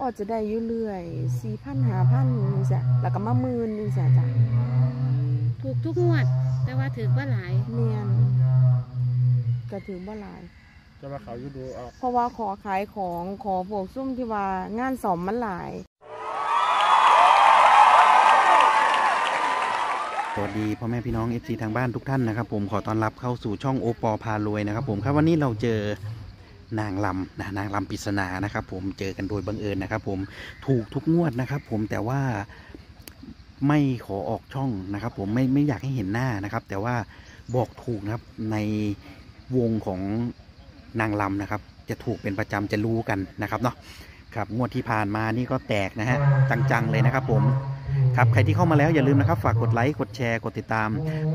ออจะได้อยู่เรื่อยสี่พันห้าพันนี่จ้ะแล้วก็มาหมื่นนี่จ้ะจ้ะถูกทุกงวด แต่ว่าถือว่าหลายเมียนก็ถือบ่หลาย จะว่าเขาอยู่ดูเอาเพราะว่าขอขายของขอพวกซุ่มที่ว่างานสอมมันหลายสวัสดีพ่อแม่พี่น้อง FC ทางบ้านทุกท่านนะครับผมขอต้อนรับเข้าสู่ช่องโอปอพารวยนะครับผมครับวันนี้เราเจอ นางลำนะนางลำปริศนานะครับ ผมเจอกันโดยบังเอิญนะครับ ผมถูกทุกงวดนะครับ ผมแต่ว่าไม่ขอออกช่องนะครับ ผมไม่ไม่อยากให้เห็นหน้านะครับ แต่ว่าบอกถูกนะครับในวงของนางลำนะครับ จะถูกเป็นประจำจะรู้กันนะครับเนาะครับงวดที่ผ่านมานี่ก็แตกนะฮะจังๆเลยนะครับ ผมครับใครที่เข้ามาแล้วอย่าลืมนะครับ ฝากกดไลค์กดแชร์กดติดตาม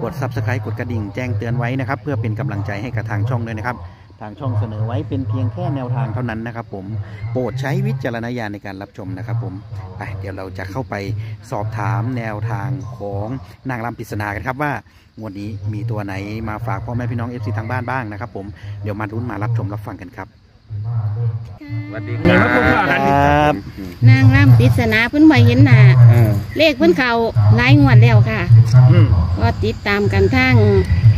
กด Subscribe กดกระดิ่งแจ้งเตือนไว้นะครับ เพื่อเป็นกำลังใจให้กับทางช่องด้วยนะครับ ทางช่องเสนอไว้เป็นเพียงแค่แนวทางเท่านั้นนะครับผมโปรดใช้วิจารณญาณในการรับชมนะครับผมไปเดี๋ยวเราจะเข้าไปสอบถามแนวทางของนางรำปริศนากันครับว่างวดนี้มีตัวไหนมาฝากพ่อแม่พี่น้อง FC ทางบ้านบ้างนะครับผมเดี๋ยวมารุ้นมารับชมรับฟังกันครับสวัสดีคนี่รัมาพบกันครับนางร่ำปริศนาเพิ่นบ่เห็นหน้าเออเลขเพิ่นเขาหลายงวดแล้วค่ะอืมก็ติดตามกันทาง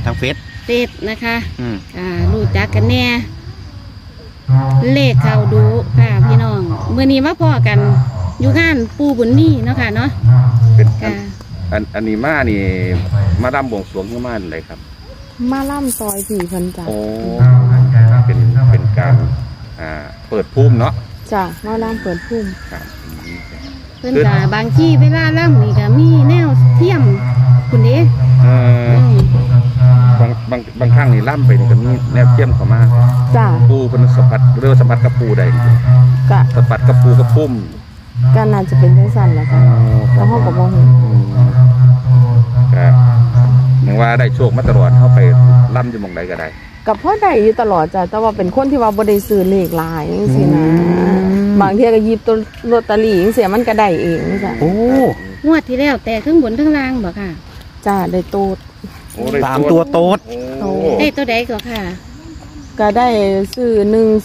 ทางเฟซเฟซนะคะอืมอ่า รู้จักกันแน่เลขเขาดูค่ะพี่น้องเมื่อนี้มาพอกันอยู่งานปูบุญมีเนาะค่ะเนาะเป็นอัค่ะนอันอันนี้มานี่มาดำบวงสรวงขึ้นมาอะไรครับมาล่ำซอยสี่พันจ้ะโอ้เป็นเป็นการอ่าเปิดภูมิเนาะจ้ะมาล่ำเปิดพุ่มครับอืมเพิ่นก็บางที่เวลาล่ำนี่ก็มีแนวเทียมคุณเด้เออ อืมบางบางบางครั้งนี่ล่ำไปนี่ก็มีแนวเทียมเข้ามาจ้ะปูเป็นสัมผัสเรียกว่าสัมผัสกับปูได้กะสัมผัสกับปูกับพุ่มก็น่าจะเป็นจังสั่นแหละจ้ะแล้วห้องกับมองเห็นอืมครับเหมือนว่าได้โชคมาตลอดเข้าไปล่ำอยู่หมองใดก็ได้กับพ่อได้อยู่ตลอดจ้ะแต่ว่าเป็นคนที่ว่าบ่ได้ซื้อเลขหลายจังซี่นะ บางเที่ยก็หยิบตัวลอตเตอรี่จังซี่มันก็ได้เองจ้ะโอ้งวดที่แล้วแต่ทั้งบนทั้งล่างบ่ค่ะ จ้ะได้ตูด โอ้ได้ตามตัวโต๊ดโอ้ได้ตัวใดก็ค่ะ ก็ได้ซื้อ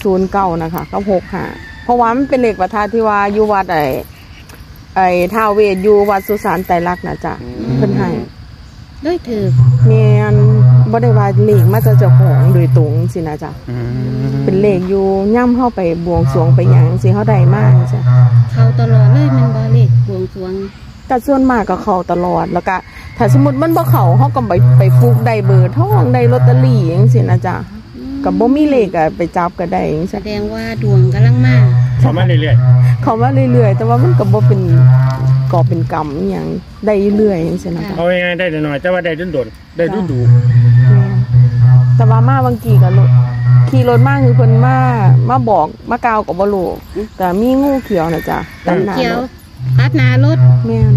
109นะคะกับ65เพราะว่ามันเป็นเลขประทัดที่ว่าอยู่วัดไอ้ไอ้ท้าวเวทอยู่วัดสุสานไตรลักษณ์นะจ้ะเพิ่นให้ด้วยถือแม่นบ่ได้ว่าเลขมาจากเจ้าของโดยตรงสินะจ๊ะอืมเป็นเลขอยู่ย่ำเข้าไปบวงสรวงไปหยังสิเขาได้มากจ้ะเขาตลอดเลยแมันบ่เลขบวงสรวงก็ส่วนมากก็เข้าตลอดแล้วก็ ถ้าสมมติมันบ่เข้าเฮาก็ไปไปฟุกได้เบอร์ทองได้ลอตเตอรี่จังซี่นะจ๊ะอืมก็บ่มีเลขก็ไปจับก็ได้จังแสซี่ดงว่าดวงกำลังมาเขามาเรื่อยเขามาเรื่อยๆ แต่ว่ามันก็บ่เป็นก่อเป็นกรรมอหยังได้เรื่อยๆจังซี่นะๆจ๊ะเอาง่ายๆได้หน่อยๆแต่ว่าได้ดุนโดนๆได้ดุดูแม่นแต่ว่ามาบางกีก็รถขี่รถมาคือเพิ่นมามาบอกมากล่าวก็บ่รู้ก็มีงูเขียวนะจ๊ะตัดหน้าเขียวรถตัดหน้ารถแม่น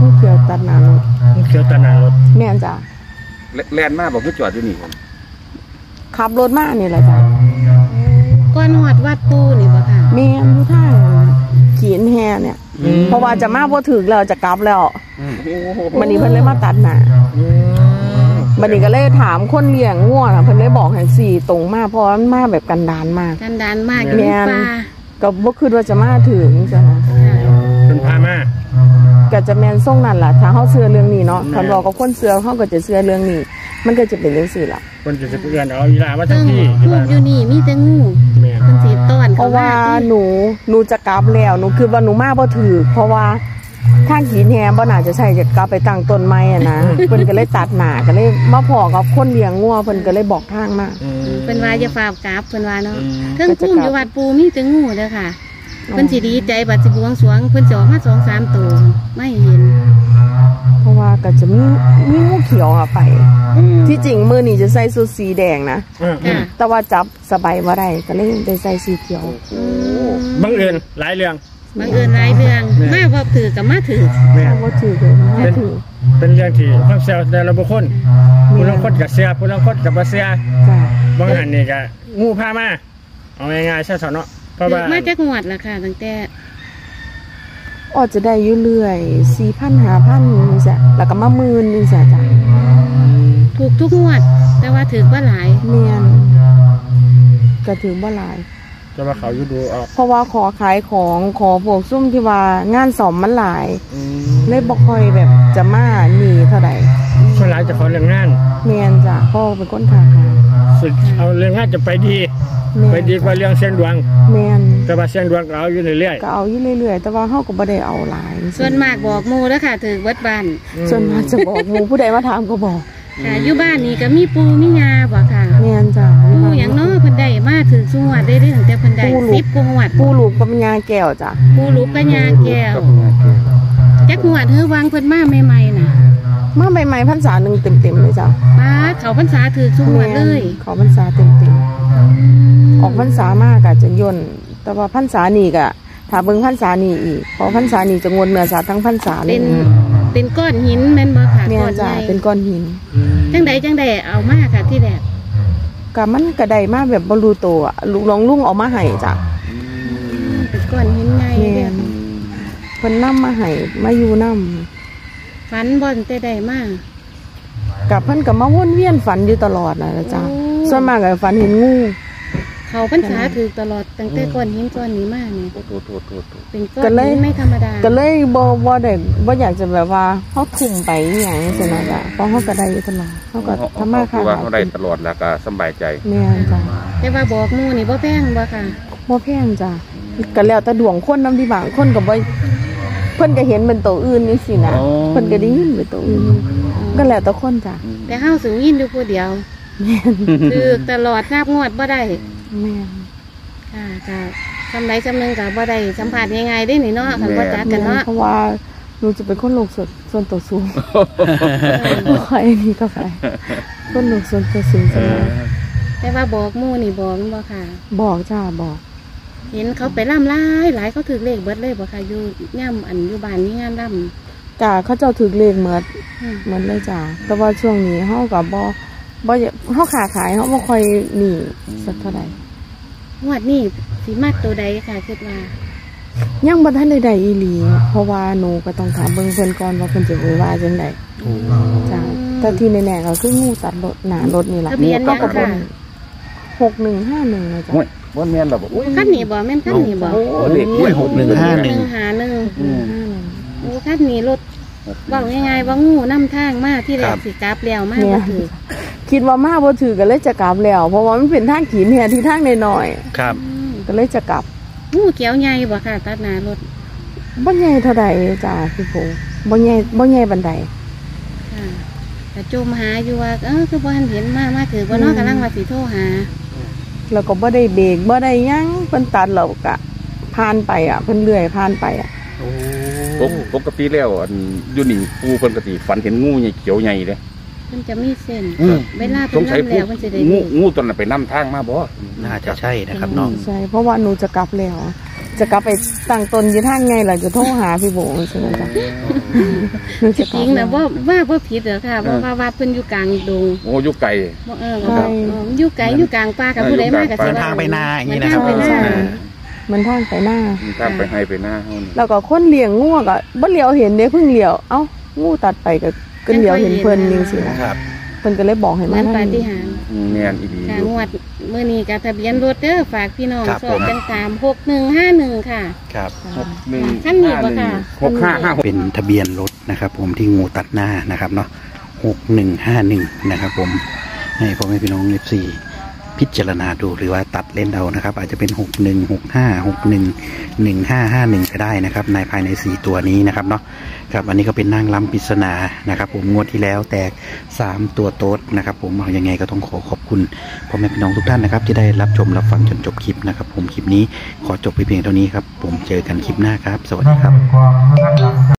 งูเขียวตัดหน้ารถเขียวตานารถแม่นจ้ะแลแลนมาบอกให้จอดอยู่นี่ผมขับรถมานี่แหละจ้ะก้อนหอดวัดปูนี่บ่ค่ะแม่นอยู่ทางขีนแฮเนี่ย เพราะว่าจะมาบ่ถึกแล้วจะกลับแล้ววันนี้เพิ่นเลยมาตัดหน้าวันนี้ก็เลยถามคนเลี้ยงงัวน่ะเพิ่นเลยบอกให้สี่ตรงมาเพราะว่ามันมาแบบกันดานมาก กันดานมากอยู่แม่นในป่าก็บ่คิดว่าจะมาถึงจ้ะนะ จะแม่นส่งนั่นล่ะถ้าเฮาเชื่อเรื่องนี้เนาะแม่นคันบอกกับคนเชื่อเฮาก็จะเชื่อเรื่องนี้ มันก็จะเป็นจังซี่ล่ะคนจะสิเอื้อนเอาอีหลามาทั้ซึ่งงที่ทูบอยู่นี่มีแต่งูแม่นเพิ่นสิต้อนเพเข้าราะมาว่าที่หนูหนูจะกลับแล้วหนูคือว่าหนูมาบ่ถือเพราะว่าทางขีนแฮบ่น่าจะใช่จะกลับไปตั้งต้นไม้อะนะเพิ่นก็เลยตัดหน้าก็เลยมาพอกับคนเลี้ยงงัวเพิ่นก็เลยบอกทางมาอืมเพิ่นว่าจะฝากกราบเพิ่นว่าเนาะอืมเทิงพุ่มอยู่วัดปูมีแต่งูเด้อค่ะ เพิ่นสิดีใจบัดสิบวงสรวงเพิ่นสิออกมา2 3ตัวไม่เห็น เพราะว่าก็จะมีมีงูเขียวอะไป ที่จริงมื้อนี้จะใส่ชุดสีแดงนะอืมค่ะแต่ว่าจับสบายบ่ได้ก็เลยได้ใส่สีเขียว บังเอิญหลายเรื่อง บังเอิญหลายเรื่องแม่ มาบ่ถือกับมาถือแม่นถ้าบ่ถือเลยบ่ถือเป็นเรื่องที่ความเซลแต่ละบุคคลผู้ลางคนกับเสียผู้ลางคนกับบ่เสียจ้ะบางอันนี่ก็งูพามาเอาง่ายๆใช่สอนเนาะ เพราะถืว่าอมาจากงวดล่ะค่ะ ตั้งแต่ออจะได้อยู่เรื่อย4,000 5,000นี่จ้ะแล้วก็มาหมื่นนี่จ้ะจ้ะถูกทุกงวด แต่ว่าถือว่าหลายแม่นก็ถือบ่หลาย จะว่าเขาอยู่ดูออกเพราะว่าขอขายของขอพวกซุ่มที่ว่างานสอมมันหลาย อืม เลยบ่ค่อยแบบจะมาหนีเท่าใดส่ วนหลายจะขอเรื่องงานแม่นจ้ะพ่อเป็นคนค้าขายสุดเอาเรื่องงานจะไปดี แม่นไปดีกว่าเรื่องเสียงดวง แม่นแต่ว่าเสียงดวงก็เอาอยู่เรื่อยก็เอาอยู่เรื่อยๆแต่ว่าเฮาก็บ่ได้เอาหลายส่วนมากบอกหมูแล้วค่ะถือเบิดบ้านๆส่วนมากจะบอกหมู่ผู้ใดมาถามก็บอกค่ะอยู่บ้านนี่ก็มีปูมียาบ่ค่ะแม่นจ้ะ ปูหยังเนาะเพิ่นได้มาถือสงวดได้ได้ตั้งแต่เพิ่นได้ปูลูกสิบกว่างวดผู้ลูกปัญญาแก้วจ้ะปูรูปปัญญาแก้วจักงวดเฮือวางเพิ่นมาใหม่ๆน่ะ มาใหม่ๆพรรษาหนึงเต็มๆเลยจ้ะป้าดเขาพรรษาถือสงวดเลยขอพรรษาเต็มๆออกพรรษามากก็จะย่นแต่ว่าพรรษานี่ก็ถ้าเบิ่งพรรษานี่อีกเพราะพรรษานี่จะงวนเนื้อสาทั้งพรรษาเลเป็ยนเป็นก้อนหินแม่นบ่ค่ะแม่ก้อนจ้ะใหญ่เป็นก้อนหินจังใดจังใดเอามาค่ะที่แรกก็มันก็ได้มาแบบบ่รู้ตัวอะลูกน้องลุงเอามาให้จ้ะ เป็นก้อนหินใหญ่แม่เด้นเพิ่นนํมาให้มาอยู่นํ ฝันบ่นแต่ใดมากับเพิ่นก็มาวนเวียนฝันอยู่ตลอดน่ะจ้ะโอ้ส่วนมากก็ฝันเห็นงู เขาพรรษาถือตลอดตั้งแต่ก้อนหินก้อนนี้มาเนี่ยโทษโทษโทษโทษเป็นก้อนหินไม่ธรรมดาก็เลยบ่บ่ได้บ่อยากจะแบบว่าเฮาทุ่มไปอหยังจังนั้นจ้ะเพราะเฮาก็ได้อยู่ตลอดเฮาก็ทำมาค้าคือว่าขายเขาได้ตลอดแล้วก็สำบายใจแม่นจ้ะแต่ว่าบอกหมูนี่บ่แพงบ่ค่ะบ่แพงจ้ะก็แล้วแต่ดวงคนนำที่บางคนก็บ่ เพิ่นก็เห็นเป็นตัวอื่นจังซี่นะอ๋อ เพิ่นก็ได้ยินเป็นตัวอื่นก็แล้วแต่คนจ้ะแต่เฮาสูงยินอยู่ผู้เดียวคือตลอดนับงวดบ่ได้แม่น ค่ะค่ะทำไรจำหนึงกับบ่ได้สัมผัสง่ายๆได้นี่เนาะคันบ่จักกันเนาะเพราะว่าหนูจะเป็นคนโลกส่วนส่วนตัวสูงบ่ค่อยมีกาแฟคนโลกส่วนตัวสูงจังเลยแต่ว่าบอกหมูนี่บอกมันบ่ค่ะ บอกจ้าบอก เห็นเขาไปล่ำหลายหลายเขาถือเลขเบิดเลยบ่ค่ะอยู่ย่ำอันอยู่บ้านมีงานล่ำจ้าเขาเจ้าถือเลขเหมือนอืมเหมือนเลยจ้าแต่ว่าช่วงนี้เฮากับบ่บ่อยากเฮาขาขายเฮาบ่ค่อยหนีสักเท่าใดงวดนี้สิมักตัวใดค่ะคิดว่า ยังบ่ทันได้ได้อีหลี เพราะว่าหนูก็ต้องถามเบิ่งเพิ่นก่อนว่าเพิ่นจะเว้ว่าจังไดจ้าแต่ที่แน่ๆก็คืองูตัดรถหน้ารถนี่ล่ะทะเบียนหยังก็ค่ะ6151นะจ้ะ โอ้ย บ่แม่นหรอกบ่คันนี้บ่แม่นคันนี้บ่โอ้เด็กกล้วยหกหนึ่งห้าหนึ่งหาหนึ่ง6151โอ้คันนี้รถบอกง่ายๆว่างูนํทางมาที่แรครักบสิกลับแล้วมาเนี่บ่ยถือคิดว่ามาบ่ถือก็เลยจะกลับแล้ว เพราะว่ามันเป็นทางขีนแฮที่ทางน้อยครับอืมๆก็เลยจะกลับงูเขียวใหญ่บ่ค่ะตัดหน้ารถบ่ใหญ่เท่าใดจ้าพี่โพบ่ใหญ่บ่ใหญ่บันไดค่ะแต่จมหาอยู่ว่าเออคือบ่ทันเห็นมามาถือบ่เนาะอืมกำลังว่าสิโทรหา แล้วก็บ่ได้เบรกบ่ได้หยังเพิ่นตัดแล้วก็ผ่านไปอะเพิ่นเลื่อยผ่านไปอะปกปกติแล้วอันอยู่นี่ปูเพิ่นก็สิฝันเห็นงูใหญ่เขียวใหญ่เด้เพิ่นจะมีเส้นอืมเวลาสเพิ่งนสัยนำปูแล้วเพิ่นสิได้งูเลขงูตัวนั้นไปนํทางมาบ่น่าจะใช่นะครับน้องใช่เพราะว่าหนูจะกลับแล้ว จะกลับไปตั้งตนอยู่ทางไงล่ะจะโทรหาพี่โบใช่ไหมจ๊ะหนูจะกจลัริบงแล้นะวว่าว่าบ่ผิดเหรอค่ะเพราะว่าวัดเพิ่นอยู่กลางดงโอ้อยู่ไกลบ่เออใช่เอออยู่ไกลอยู่กลางป่ากับผู้ใดมาก็เหมืสิอนว่ทางไปนาอย่างนี้นะครับเหมือนทางไปนามันทางไปหน้า มีทางไปให้ไปหน้าเฮานี่แล้วก็คนเลี้ยงงูก็บ่เลี้ยวเห็นเด้เพิ่งเลี้ยว เอ้างูตัดไปก็ก็เลี้ยวเห็นเพิ่นจริงๆนะครับเพิ่นก็เลยบอกให้เหมืมาอนทางปาฏินี้หาริย์อืมแม่นอีดีค่ะอยู่ งวดมื้อนี้ก็ทะเบียนรถเด้อฝากพี่น้องครับสอบผมจังตาม6151ค่ะ ครับหนึ่งขั้นนี้บ่ค่ะหกห้าห้าหก เป็นทะเบียนรถนะครับ ผมที่งูตัดหน้านะครับเนาะหกหนึ่งห้าหนึ่งนะครับ ผมให้พ่อแม่พี่น้องเอฟซี พิจารณาดูหรือว่าตัดเล่นเอานะครับ อาจจะเป็นหกหนึ่งหกห้าหกหนึ่งหนึ่งห้าห้าหนึ่งก็ได้นะครับ ในภายในสี่ตัวนี้นะครับเนาะครับอันนี้ก็เป็นนางล้ำปริศนานะครับ ผมงวดที่แล้วแตกสามตัวโต๊ดนะครับ ผมเอายังไงก็ต้องขอขอบคุณพ่อแม่พี่น้องทุกท่านนะครับ ที่ได้รับชมรับฟังจนจบคลิปนะครับ ผมคลิปนี้ขอจบไปเพียงเท่านี้ครับ ผมเจอกันคลิปหน้าครับ สวัสดีครับ